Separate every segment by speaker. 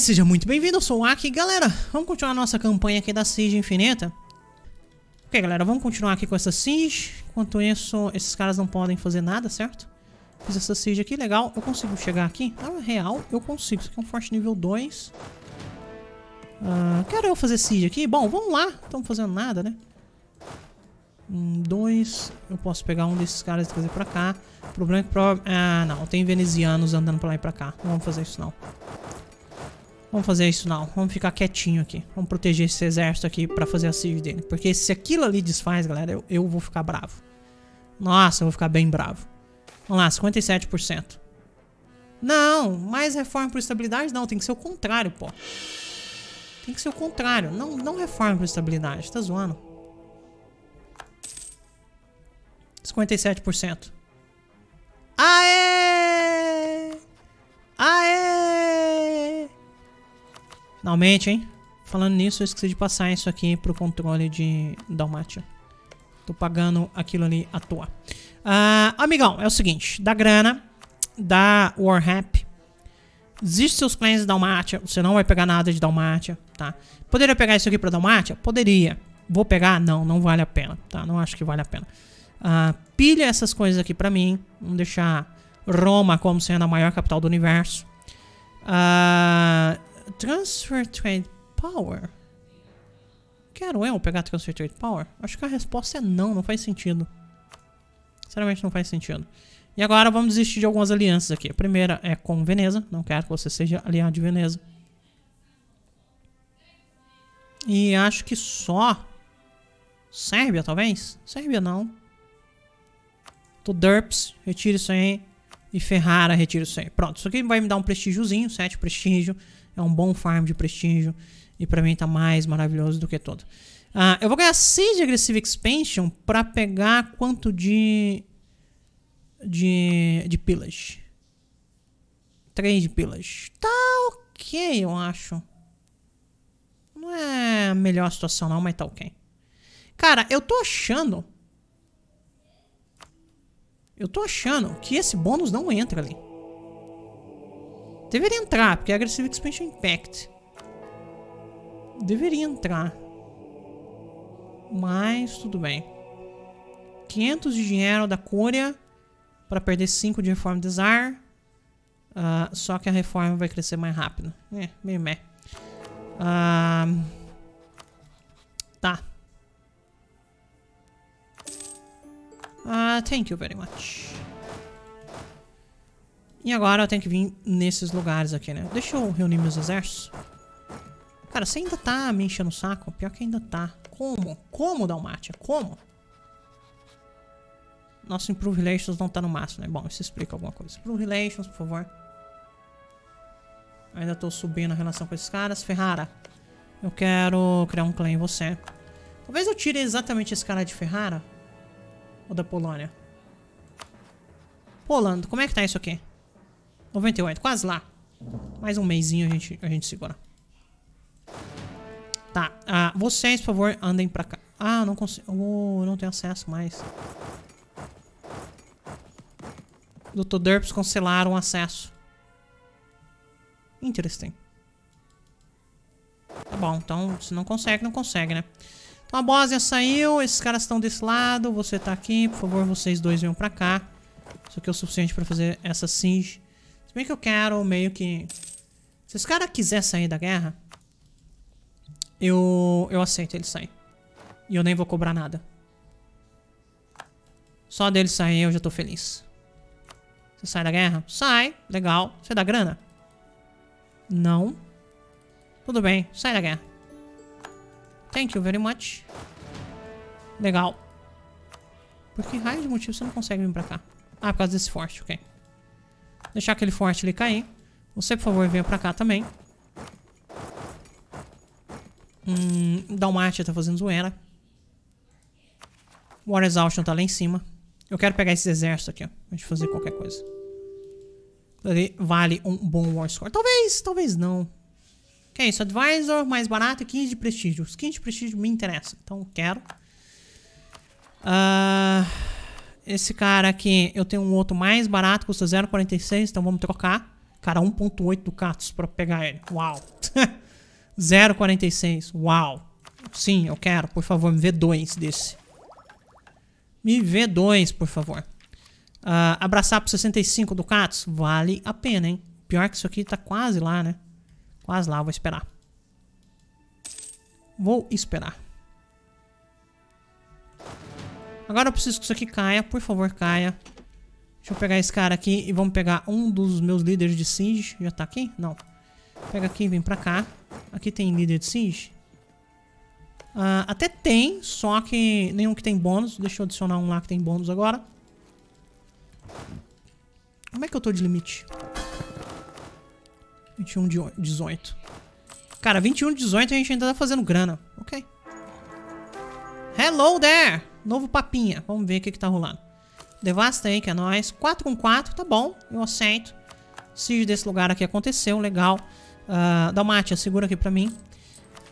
Speaker 1: Seja muito bem-vindo, eu sou o Aki. Galera, vamos continuar a nossa campanha aqui da Siege Infinita. Ok, galera, vamos continuar aqui com essa Siege. Enquanto isso, esses caras não podem fazer nada, certo? Fiz essa Siege aqui, legal. Eu consigo chegar aqui? Na real, eu consigo. Isso aqui é um forte nível 2. Uh, quero eu fazer Siege aqui? Bom, vamos lá. Estamos fazendo nada, né? Um, dois. Eu posso pegar um desses caras e trazer pra cá. O problema é que... Ah, não. Tem venezianos andando pra lá e pra cá. Não vamos fazer isso, não. Vamos fazer isso não. Vamos ficar quietinho aqui. Vamos proteger esse exército aqui pra fazer a siege dele. Porque se aquilo ali desfaz, galera, eu, eu vou ficar bravo. Nossa, eu vou ficar bem bravo. Vamos lá, 57%. Não, mais reforma por estabilidade não. Tem que ser o contrário, pô. Tem que ser o contrário. Não, não reforma por estabilidade. Tá zoando. 57%. Aê! Aê! Finalmente, hein? Falando nisso, eu esqueci de passar isso aqui pro controle de Dalmatia. Tô pagando aquilo ali à toa. Uh, amigão, é o seguinte. Da grana, da Warhap. Existe seus clientes de Dalmatia. Você não vai pegar nada de Dalmatia, tá? Poderia pegar isso aqui pra Dalmatia? Poderia. Vou pegar? Não, não vale a pena, tá? Não acho que vale a pena. Uh, pilha essas coisas aqui pra mim. Vamos deixar Roma como sendo a maior capital do universo. Uh, Transfer Trade Power? Quero eu pegar Transfer Trade Power? Acho que a resposta é não, não faz sentido. Sinceramente não faz sentido. E agora vamos desistir de algumas alianças aqui. A primeira é com Veneza. Não quero que você seja aliado de Veneza. E acho que só... Sérvia, talvez? Sérvia, não. To Derps, retire isso aí. E Ferrara, retire isso aí. Pronto, isso aqui vai me dar um prestígiozinho, 7 prestígio. É um bom farm de prestígio. E pra mim tá mais maravilhoso do que todo. Uh, eu vou ganhar 6 de Aggressive Expansion pra pegar quanto de... De... De pillage. 3 de pillage. Tá ok, eu acho. Não é a melhor situação não, mas tá ok. Cara, eu tô achando... Eu tô achando que esse bônus não entra ali. Deveria entrar, porque é Aggressive Expansion Impact. Deveria entrar. Mas tudo bem. 500 de dinheiro da Coreia para perder 5 de Reform Desire. Uh, só que a reforma vai crescer mais rápido. É, meio meh. Uh, tá. Uh, thank you very much. E agora eu tenho que vir nesses lugares aqui, né? Deixa eu reunir meus exércitos. Cara, você ainda tá me enchendo o saco? Pior que ainda tá. Como? Como, Dalmátia? Como? Nosso Improve Relations não tá no máximo, né? Bom, isso explica alguma coisa. Improve Relations, por favor. Ainda tô subindo a relação com esses caras. Ferrara, eu quero criar um clã em você. Talvez eu tire exatamente esse cara de Ferrara. Ou da Polônia. Polando, como é que tá isso aqui? 98, quase lá. Mais um mêsinho a gente, a gente segura. Tá, ah, vocês, por favor, andem pra cá. Ah, não consigo. Oh, não tenho acesso mais. Dr. Derps cancelaram o acesso. Interesting. Tá bom, então se não consegue, não consegue, né? Então a Bósnia saiu, esses caras estão desse lado, você tá aqui, por favor, vocês dois venham pra cá. Isso aqui é o suficiente pra fazer essa siege. Se bem que eu quero meio que... Se esse cara quiser sair da guerra, eu, eu aceito ele sair. E eu nem vou cobrar nada. Só dele sair eu já tô feliz. Você sai da guerra? Sai. Legal. Você dá grana? Não. Tudo bem. Sai da guerra. Thank you very much. Legal. Por que raio de motivo você não consegue vir pra cá? Ah, por causa desse forte, ok. Deixar aquele forte ali cair. Você, por favor, venha pra cá também. Hum, Dalmatia tá fazendo zoeira. War Exhaustion tá lá em cima. Eu quero pegar esses exércitos aqui, ó. Pra gente fazer qualquer coisa. Vale um bom War Score. Talvez, talvez não. Que é isso? Advisor mais barato e 15 de prestígio. Os 15 de prestígio me interessam. Então, quero. Ah... Uh... Esse cara aqui, eu tenho um outro mais barato, custa 0,46, então vamos trocar. Cara, 1.8 ducatos pra pegar ele. Uau. 0,46. Uau. Sim, eu quero. Por favor, me vê dois desse. Me vê dois, por favor. Uh, abraçar por 65 ducatos? Vale a pena, hein? Pior que isso aqui tá quase lá, né? Quase lá, vou esperar. Vou esperar. Agora eu preciso que isso aqui caia. Por favor, caia. Deixa eu pegar esse cara aqui e vamos pegar um dos meus líderes de Siege. Já tá aqui? Não. Pega aqui e vem pra cá. Aqui tem líder de Siege. Uh, até tem, só que nenhum que tem bônus. Deixa eu adicionar um lá que tem bônus agora. Como é que eu tô de limite? 21 de 18. Cara, 21 de 18 a gente ainda tá fazendo grana. Ok. Hello there! Novo papinha. Vamos ver o que que tá rolando. Devasta aí, que é nóis. 4 com 4, tá bom. Eu aceito. Siege desse lugar aqui aconteceu, legal. Uh, Dalmatia, segura aqui pra mim.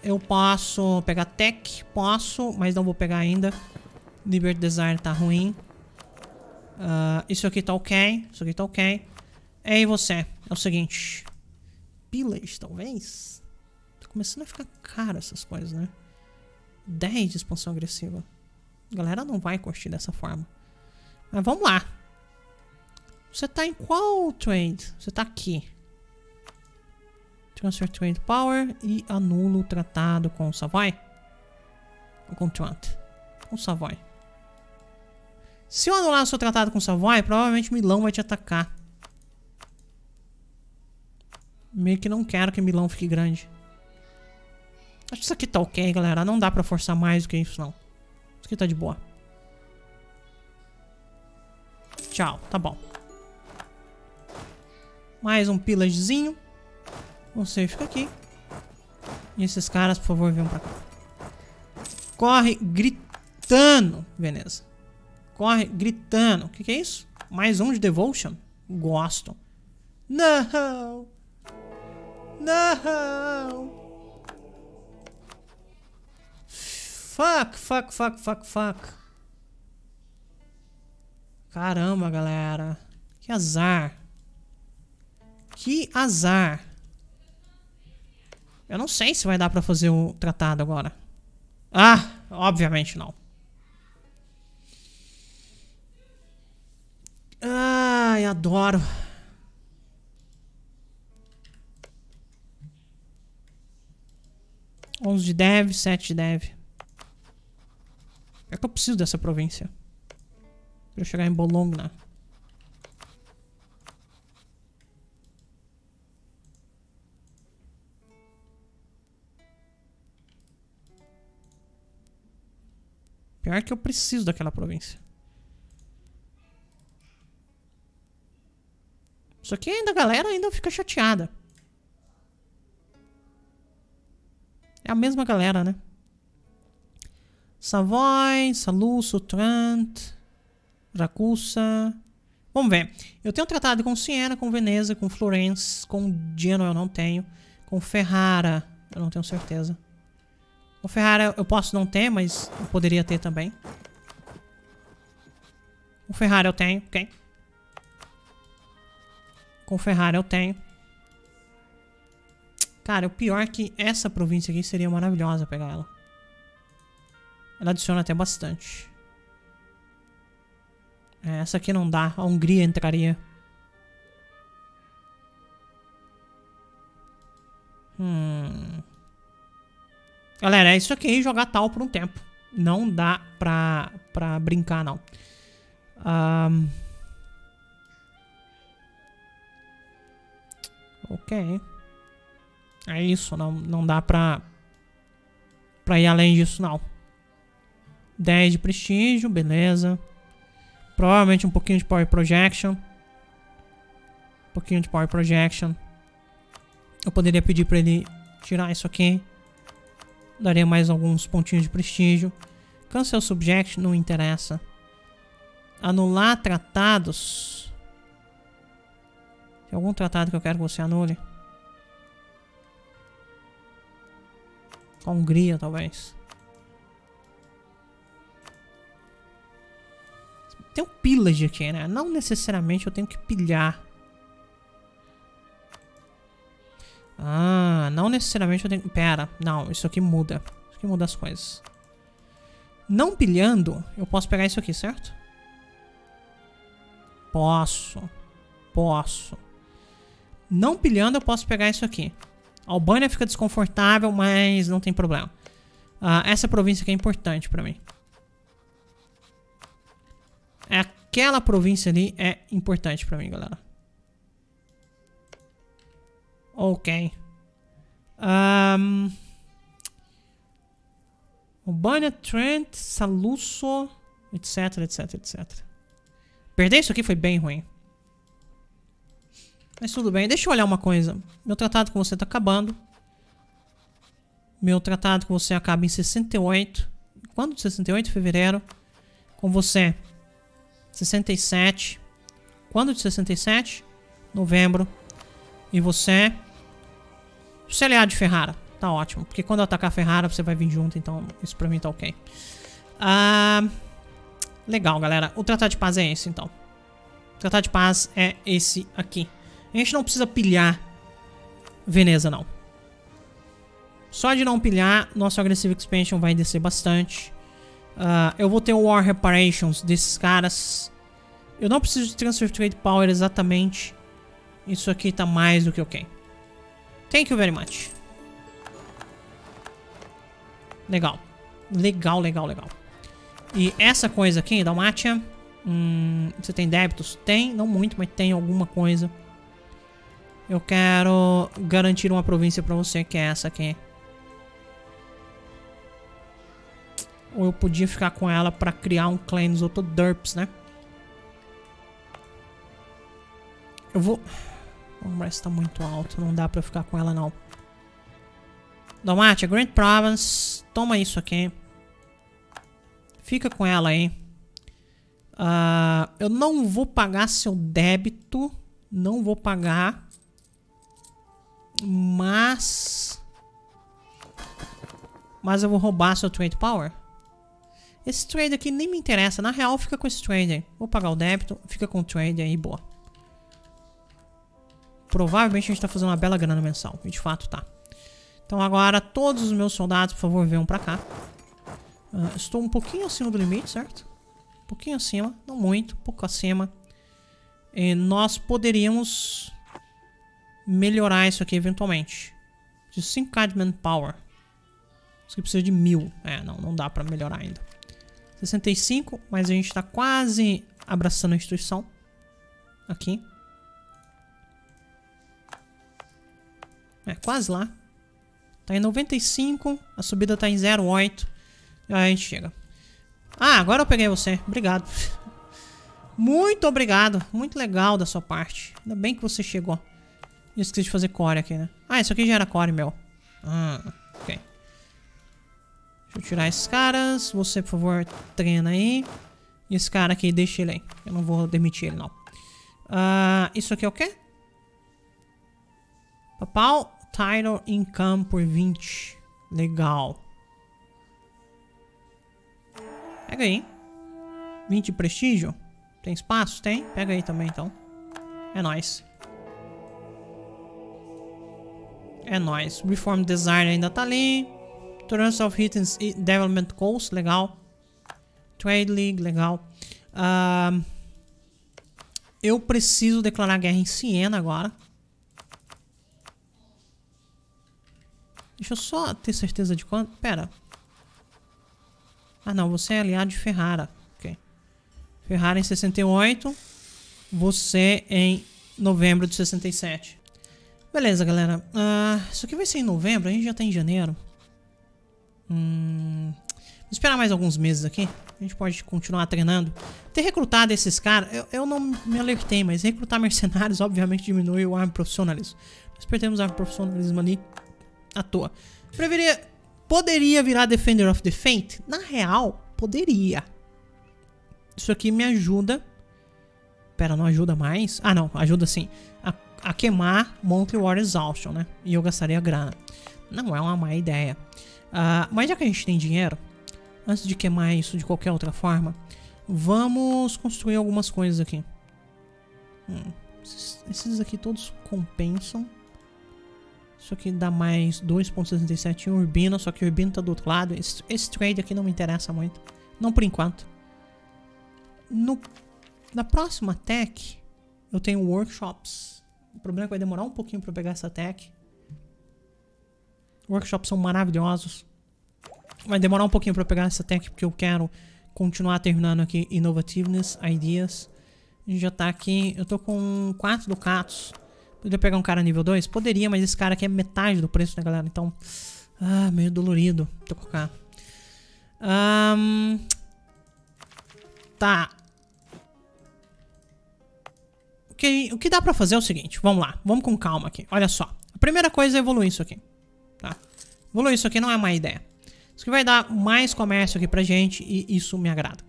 Speaker 1: Eu posso pegar Tech, posso, mas não vou pegar ainda. Liberty Design tá ruim. Uh, isso aqui tá ok, isso aqui tá ok. Ei, você, é o seguinte. Pillage, talvez? Tá começando a ficar caro essas coisas, né? 10 de expansão agressiva. A galera não vai curtir dessa forma. Mas vamos lá. Você tá em qual trade? Você tá aqui. Transfer Trade Power e anulo o tratado com o Savoy. Ou com Trant. Com o Savoy. Se eu anular o seu tratado com o Savoy, provavelmente Milão vai te atacar. Meio que não quero que Milão fique grande. Acho que isso aqui tá ok, galera. Não dá pra forçar mais do que isso, não. Aqui tá de boa. Tchau, tá bom. Mais um pillagezinho. Você fica aqui. E esses caras, por favor, venham pra cá. Corre gritando, Veneza. Corre gritando. O que, que é isso? Mais um de Devotion? Gosto. Não! Não! Fuck, fuck, fuck, fuck, fuck. Caramba, galera. Que azar. Que azar. Eu não sei se vai dar pra fazer o tratado agora. Ah, obviamente não. Ai, adoro. Onze de dev, sete de dev. Que eu preciso dessa província. Pra eu chegar em Bologna. Pior que eu preciso daquela província. Só que ainda a galera ainda fica chateada. É a mesma galera, né? Savoy, Saluso, Trent, Racusa. Vamos ver. Eu tenho tratado com Siena, com Veneza, com Florence, com Genoa eu não tenho. Com Ferrara, eu não tenho certeza. O Ferrara eu posso não ter, mas eu poderia ter também. O Ferrari eu tenho, ok. Com o Ferrari eu tenho. Cara, o pior é que essa província aqui seria maravilhosa pegar ela. Ela adiciona até bastante. É, essa aqui não dá. A Hungria entraria. Hum... Galera, é isso aqui, jogar tal por um tempo. Não dá pra, pra brincar, não. Um... Ok. É isso, não, não dá pra, pra ir além disso, não. 10 de prestígio, beleza. Provavelmente um pouquinho de Power Projection. Um pouquinho de Power Projection. Eu poderia pedir pra ele tirar isso aqui. Daria mais alguns pontinhos de prestígio. Cancel Subject, não interessa. Anular tratados. Tem algum tratado que eu quero que você anule? A Hungria, talvez. Tem um pillage aqui, né? Não necessariamente eu tenho que pilhar. Ah, não necessariamente eu tenho... Pera, não, isso aqui muda. Isso aqui muda as coisas. Não pilhando, eu posso pegar isso aqui, certo? Posso. Posso. Não pilhando, eu posso pegar isso aqui. Albânia fica desconfortável, mas não tem problema. Uh, essa província aqui é importante pra mim. Aquela província ali é importante pra mim, galera. Ok. Um, Albânia, Trent, Salusso, etc, etc, etc. Perder isso aqui foi bem ruim. Mas tudo bem. Deixa eu olhar uma coisa. Meu tratado com você tá acabando. Meu tratado com você acaba em 68. Quando de 68? Fevereiro. Com você. 67. Quando de 67? Novembro. E você. Você é aliado de Ferrara. Tá ótimo. Porque quando eu atacar Ferrara, você vai vir junto. Então, isso pra mim tá ok. Ah, legal, galera. O Tratado de Paz é esse, então. O Tratado de Paz é esse aqui. A gente não precisa pilhar Veneza, não. Só de não pilhar, nosso Aggressive Expansion vai descer bastante. Uh, eu vou ter o War Reparations desses caras. Eu não preciso de Transfer Trade Power exatamente. Isso aqui tá mais do que ok. Thank you very much. Legal. Legal, legal, legal. E essa coisa aqui, Dalmatia. Hum, você tem débitos? Tem, não muito, mas tem alguma coisa. Eu quero garantir uma província pra você, que é essa aqui. Ou eu podia ficar com ela pra criar um clã nos outros derps, né? Eu vou... O Umbress tá muito alto, não dá pra ficar com ela não. Dalmatia, Grand Province. Toma isso aqui. Fica com ela aí. Uh, eu não vou pagar seu débito. Não vou pagar. Mas... Mas eu vou roubar seu trade power. Esse trade aqui nem me interessa. Na real, fica com esse trade aí. Vou pagar o débito, fica com o trade aí, boa. Provavelmente a gente tá fazendo uma bela grana mensal. E de fato tá. Então agora todos os meus soldados, por favor, venham pra cá. Uh, estou um pouquinho acima do limite, certo? Um pouquinho acima, não muito, um pouco acima. E nós poderíamos melhorar isso aqui eventualmente. De 5k de manpower. Isso aqui precisa de 1000. É, não, não dá pra melhorar ainda. 65, mas a gente tá quase abraçando a instituição. Aqui. É, quase lá. Tá em 95, a subida tá em 0,8. Aí a gente chega. Ah, agora eu peguei você. Obrigado. Muito obrigado. Muito legal da sua parte. Ainda bem que você chegou. Eu esqueci de fazer core aqui, né? Ah, isso aqui já era core, meu. Ah, ok. Deixa eu tirar esses caras. Você, por favor, treina aí. E esse cara aqui, deixa ele aí. Eu não vou demitir ele, não. Ah, isso aqui é o quê? Papal Title Income por 20. Legal. Pega aí. 20 de prestígio. Tem espaço? Tem. Pega aí também, então. É nóis. É nóis. Reform Design ainda tá ali. Tolerance of Hidden Development Goals, legal. Trade League, legal. Uh, eu preciso declarar guerra em Siena agora. Deixa eu só ter certeza de quanto... Pera. Ah, não. Você é aliado de Ferrara. Ok. Ferrara em 68. Você em novembro de 67. Beleza, galera. Uh, isso aqui vai ser em novembro, a gente já tá em janeiro. Hum, vou esperar mais alguns meses aqui. A gente pode continuar treinando. Ter recrutado esses caras, eu, eu não me alertei, mas recrutar mercenários obviamente diminui o arma profissionalismo. Nós perdemos arma profissionalismo ali à toa. Preveria, poderia virar Defender of the Faint? Na real, poderia. Isso aqui me ajuda. Pera, não ajuda mais? Ah, não, ajuda sim a queimar Monthly War Exhaustion, né? E eu gastaria grana. Não é uma má ideia. Uh, mas já que a gente tem dinheiro, antes de queimar isso de qualquer outra forma, vamos construir algumas coisas aqui. Hum, esses, esses aqui todos compensam. Isso aqui dá mais 2.67 em Urbino, só que o Urbino tá do outro lado. Esse, esse, trade aqui não me interessa muito. Não por enquanto. No, na próxima tech, eu tenho workshops. O problema é que vai demorar um pouquinho para pegar essa tech. Workshops são maravilhosos. Vai demorar um pouquinho para pegar essa tech porque eu quero continuar terminando aqui Innovativeness, Ideas. A gente já tá aqui, eu tô com 4 ducatos. Poderia pegar um cara nível 2? Poderia, mas esse cara aqui é metade do preço, né, galera? Então, ah, meio dolorido tocar. Um, tá. O que, o que dá pra fazer é o seguinte, vamos lá, vamos com calma aqui. Olha só, a primeira coisa é evoluir isso aqui? Evoluir isso aqui não é má ideia. Isso que vai dar mais comércio aqui pra gente e isso me agrada.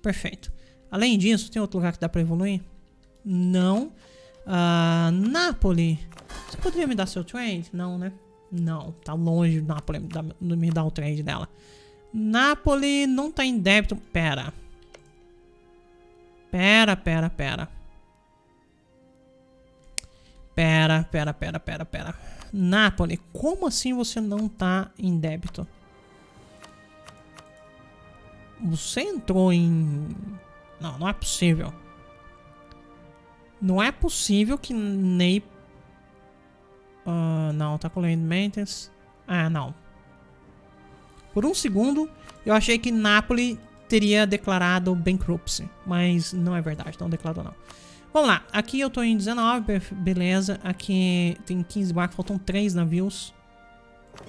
Speaker 1: Perfeito. Além disso, tem outro lugar que dá pra evoluir? Não. Uh. Você poderia me dar seu trade? Não, né? Não, tá longe de me dar o trade dela. Napoli não tá em débito. Pera. Pera, pera, pera. Pera, pera, pera, pera, pera. Napoli, como assim você não tá em débito? Você entrou em... Não, não é possível. Não é possível que Ney... Uh, não, tá com Land Maintenance. Ah, não. Por um segundo, eu achei que Napoli teria declarado bankruptcy. Mas não é verdade, não declarou não. Vamos lá, aqui eu tô em 19, beleza. Aqui tem 15 barcos, faltam 3 navios.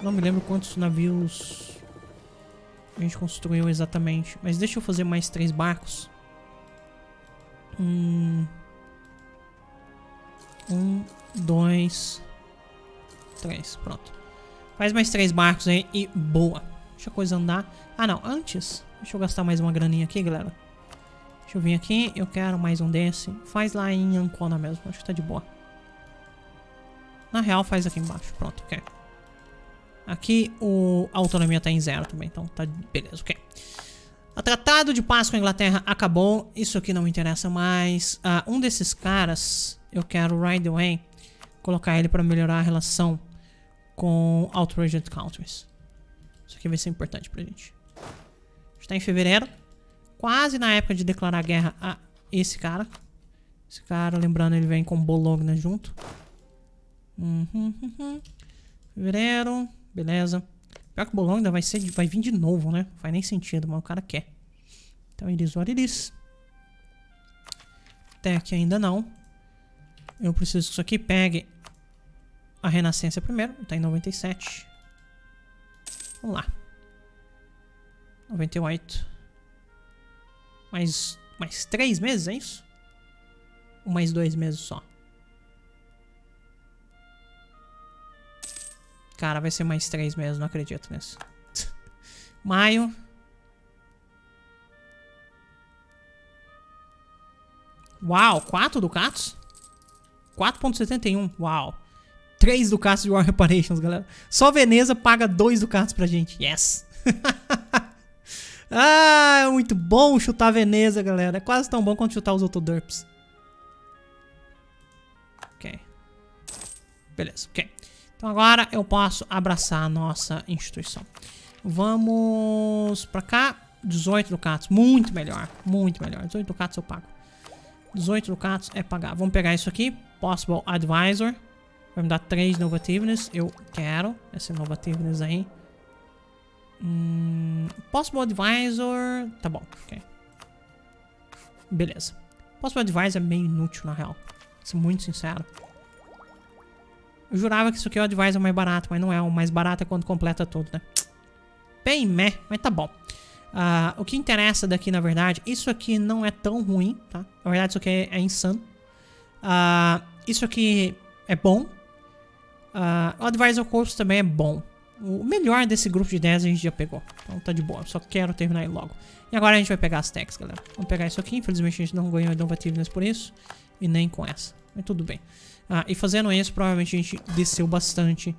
Speaker 1: Não me lembro quantos navios a gente construiu exatamente. Mas deixa eu fazer mais 3 barcos. Hum... Um, dois, três. Pronto. Faz mais três barcos aí e boa. Deixa a coisa andar. Ah, não. Antes, deixa eu gastar mais uma graninha aqui, galera. Deixa eu vir aqui. Eu quero mais um desse. Faz lá em Ancona mesmo. Acho que tá de boa. Na real, faz aqui embaixo. Pronto, ok. Aqui o, a autonomia tá em zero também. Então tá beleza, ok. O tratado de paz com a Inglaterra acabou. Isso aqui não me interessa mais. Uh, um desses caras eu quero right away colocar ele para melhorar a relação com outraged countries. Isso aqui vai ser importante pra gente. Está em fevereiro, quase na época de declarar guerra a esse cara. Esse cara, lembrando, ele vem com Bologna junto. Uhum, uhum. uhum. Fevereiro, beleza. Pior que Bologna vai, ser, vai vir de novo, né? Não faz nem sentido, mas o cara quer. Então, Iris, what Iris. Tech ainda não. Eu preciso que isso aqui pegue a Renascença primeiro. Tá em 97. Vamos lá. 98. Mais, mais três meses, é isso? Ou mais dois meses só? Cara, vai ser mais três meses, não acredito nisso. Maio. Uau, quatro Ducatos? 4.71, uau. 3 Ducatos de War Reparations, galera. Só Veneza paga 2 Ducatos pra gente. Yes! ah, é muito bom chutar Veneza, galera. É quase tão bom quanto chutar os outros derps. Ok. Beleza, ok. Então agora eu posso abraçar a nossa instituição. Vamos pra cá. 18 Ducatos. Muito melhor. Muito melhor. 18 Ducatos eu pago. 18 Ducatos é pagar. Vamos pegar isso aqui. Possible Advisor. Vai me dar 3 Innovativeness. Eu quero esse Innovativeness aí. Hum, Possible Advisor... Tá bom, ok. Beleza. Possible Advisor é meio inútil, na real. Vou ser muito sincero. Eu jurava que isso aqui é o Advisor mais barato, mas não é. O mais barato é quando completa tudo, né? Bem meh, mas tá bom. Uh, o que interessa daqui, na verdade, isso aqui não é tão ruim, tá? Na verdade, isso aqui é, é insano. Uh, isso aqui é bom. Uh, o Advisor Corps também é bom. O melhor desse grupo de 10 a gente já pegou. Então tá de boa. Só quero terminar ele logo. E agora a gente vai pegar as techs, galera. Vamos pegar isso aqui. Infelizmente a gente não ganhou Innovativeness por isso. E nem com essa. Mas tudo bem. Ah, e fazendo isso, provavelmente a gente desceu bastante.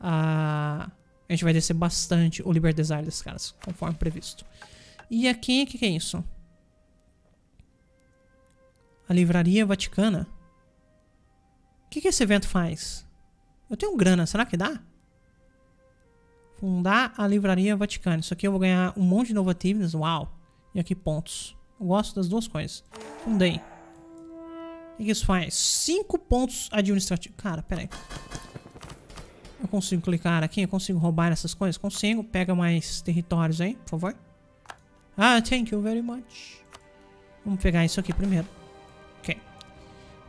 Speaker 1: Ah, a gente vai descer bastante o Liber Design desses caras. Conforme previsto. E aqui, o que, que é isso? A Livraria Vaticana? O que, que esse evento faz? Eu tenho grana, será que dá? Fundar a Livraria Vaticana. Isso aqui eu vou ganhar um monte de inovativeness. Uau. E aqui pontos. Eu gosto das duas coisas. Fundei. O que, isso faz? 5 pontos administrativos. Cara, peraí. Eu consigo clicar aqui? Eu consigo roubar essas coisas? Consigo. Pega mais territórios aí, por favor. Ah, thank you very much. Vamos pegar isso aqui primeiro. Ok.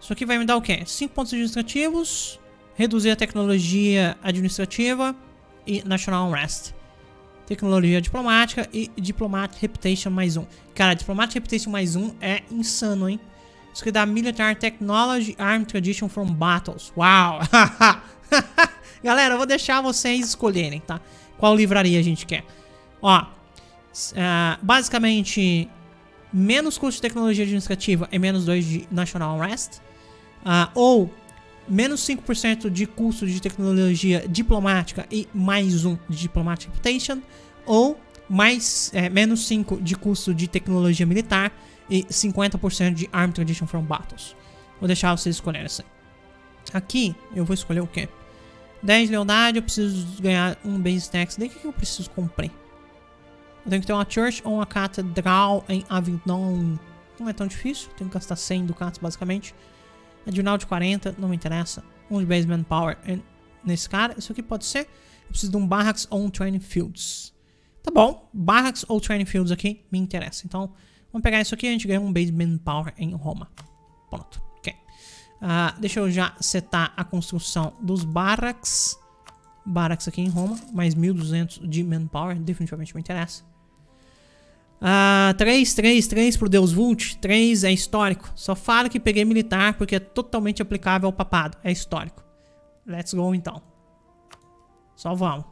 Speaker 1: Isso aqui vai me dar o quê? 5 pontos administrativos. Reduzir a tecnologia administrativa. E National Unrest. Tecnologia diplomática e Diplomatic Reputation mais um. Cara, Diplomatic Reputation mais um é insano, hein? Isso aqui dá Military Technology Arm Tradition from Battles. Uau! Galera, eu vou deixar vocês escolherem, tá? Qual livraria a gente quer. Ó, uh, basicamente, menos custo de tecnologia administrativa e menos 2 de National Unrest. Uh, ou menos 5% de custo de tecnologia diplomática e mais 1 de Diplomatic Reputation. Ou mais, é, menos 5 de custo de tecnologia militar e 50% de Arm Tradition from Battles. Vou deixar vocês escolherem essa. Aqui eu vou escolher o quê? 10 lealdade, eu preciso ganhar um base tax. Daí o que eu preciso comprar? Eu tenho que ter uma church ou uma catedral em Avignon. Não é tão difícil, tenho que gastar 100 ducatos basicamente. Adinal de 40, não me interessa. Um de base manpower nesse cara. Isso aqui pode ser. Eu preciso de um barracks ou um training fields. Tá bom, barracks ou training fields aqui me interessa. Então, vamos pegar isso aqui e a gente ganha um base manpower em Roma. Pronto. Uh, deixa eu já setar a construção dos barracks. Barracks aqui em Roma. Mais 1200 de manpower. Definitivamente me interessa. Uh, 3, 3, 3 pro Deus Vult. 3 é histórico. Só falo que peguei militar porque é totalmente aplicável ao papado. É histórico. Let's go então. Só vamos.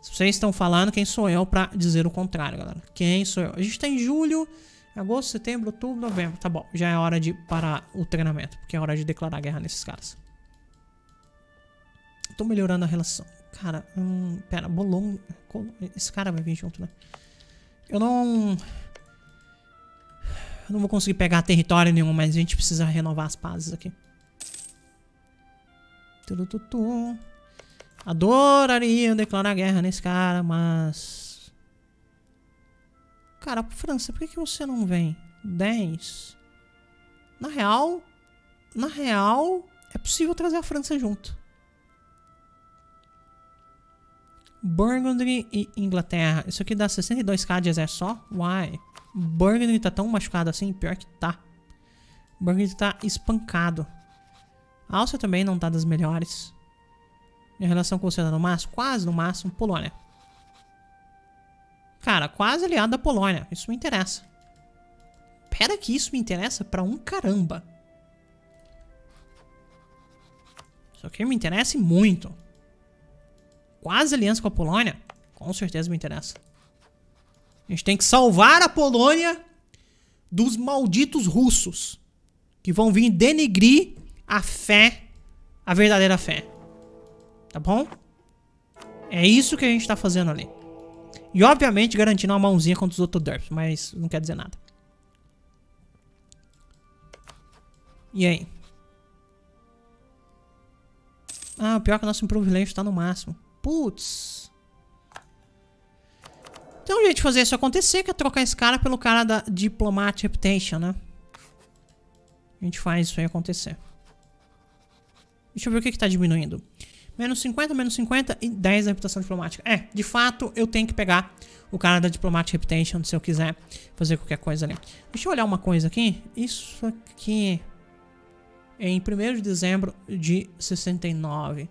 Speaker 1: Se vocês estão falando, quem sou eu pra dizer o contrário, galera? Quem sou eu? A gente tá em julho. Agosto, setembro, outubro, novembro. Tá bom, já é hora de parar o treinamento, porque é hora de declarar guerra nesses caras. Tô melhorando a relação. Cara, hum, pera, Bolon... Esse cara vai vir junto, né? Eu não... Eu não vou conseguir pegar território nenhum, mas a gente precisa renovar as pazes aqui. Adoraria declarar guerra nesse cara, mas... Cara, França, por que você não vem? 10. Na real, na real, é possível trazer a França junto. Burgundy e Inglaterra. Isso aqui dá 62k de exército só? Why? Burgundy tá tão machucado assim? Pior que tá. Burgundy tá espancado. A Áustria também não tá das melhores. Em relação com você tá no máximo? Quase no máximo. Polônia. Cara, quase aliado da Polônia. Isso me interessa. Pera que isso me interessa pra um caramba. Isso aqui me interessa muito. Quase aliança com a Polônia? Com certeza me interessa. A gente tem que salvar a Polônia dos malditos russos. Que vão vir denegrir a fé, a verdadeira fé. Tá bom? É isso que a gente tá fazendo ali. E obviamente garantindo uma mãozinha contra os outros derps, mas não quer dizer nada. E aí? Ah, o pior é que o nosso privilégio tá no máximo. Putz. Tem um jeito de fazer isso acontecer, que é trocar esse cara pelo cara da Diplomat Reputation, né? A gente faz isso aí acontecer. Deixa eu ver o que que tá diminuindo. Menos 50, menos 50 e 10 da reputação diplomática. É, de fato, eu tenho que pegar o cara da Diplomatic Reputation se eu quiser fazer qualquer coisa ali. Deixa eu olhar uma coisa aqui. Isso aqui... É em 1 de dezembro de 69.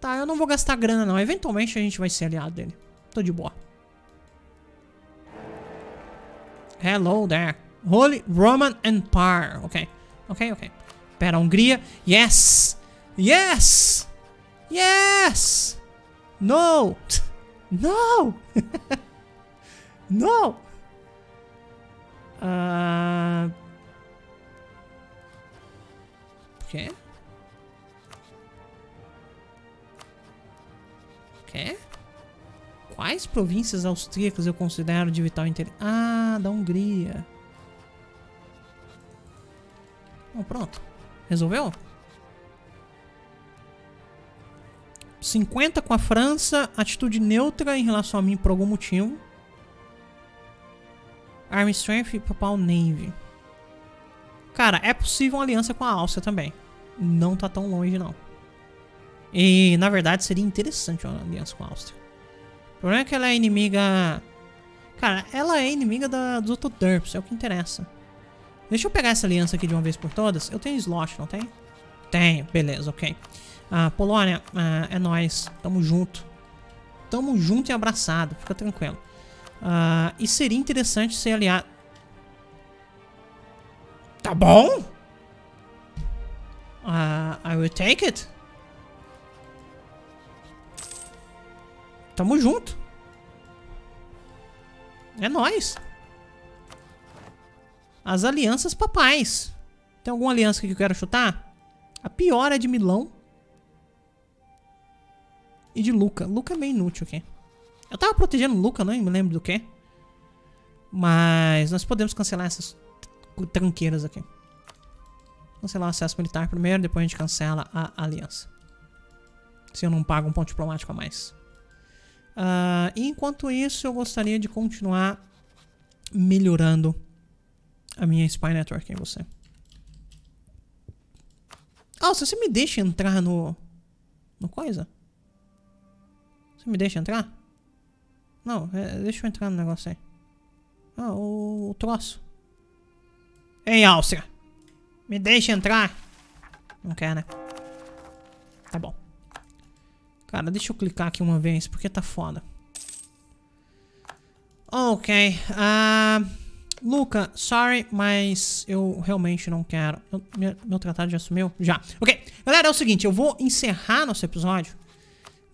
Speaker 1: Tá, eu não vou gastar grana não. Eventualmente a gente vai ser aliado dele. Tô de boa. Hello there. Holy Roman Empire. Ok. Ok, ok. Pera, Hungria. Yes! Yes! Yes! No! No! no! Uh... Quê? Quais províncias austríacas eu considero de vital interesse? Ah, da Hungria. Oh, pronto. Resolveu? 50 com a França, atitude neutra em relação a mim por algum motivo. Army Strength e Papal Navy. Cara, é possível uma aliança com a Áustria também. Não tá tão longe, não. E, na verdade, seria interessante uma aliança com a Áustria. O problema é que ela é inimiga... Cara, ela é inimiga da, dos Autoderps, é o que interessa. Deixa eu pegar essa aliança aqui de uma vez por todas. Eu tenho slot, não tem? Tenho, beleza, ok. Ah, Polônia, ah, é nóis. Tamo junto. Tamo junto e abraçado, fica tranquilo. Ah, e seria interessante ser aliado... Tá bom? Uh, I will take it. Tamo junto. É nóis. As alianças papais. Tem alguma aliança que eu quero chutar? A pior é de Milão. E de Luca. Luca é meio inútil aqui. Eu tava protegendo Luca, não me lembro do que. Mas nós podemos cancelar essas tranqueiras aqui. Cancelar o acesso militar primeiro, depois a gente cancela a aliança. Se eu não pago um ponto diplomático a mais. Uh, enquanto isso, eu gostaria de continuar melhorando a minha Spy Network em você. Ah, você me deixa entrar no... No coisa? Você me deixa entrar? Não, é, deixa eu entrar no negócio aí. Ah, o, o troço. Ei, Áustria! Me deixa entrar. Não quer, né? Tá bom. Cara, deixa eu clicar aqui uma vez, porque tá foda. Ok. Uh, Luca, sorry, mas eu realmente não quero. Eu, meu, meu tratado já sumiu? Já. Ok. Galera, é o seguinte, eu vou encerrar nosso episódio.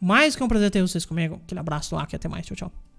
Speaker 1: Mais que um prazer ter vocês comigo. Aquele abraço lá, que até mais. Tchau, tchau.